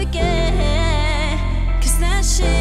again. Cause that shit.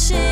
shit.